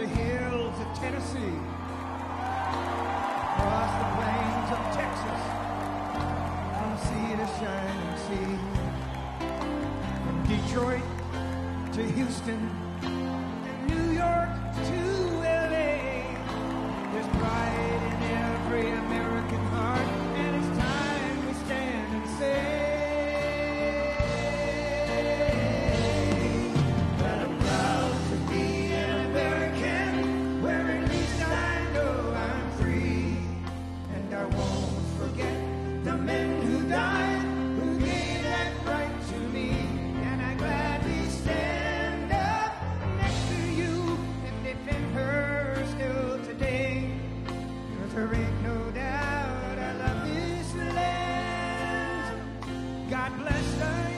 the hills of Tennessee, across the plains of Texas, from sea to shining sea, from Detroit to Houston. God bless her.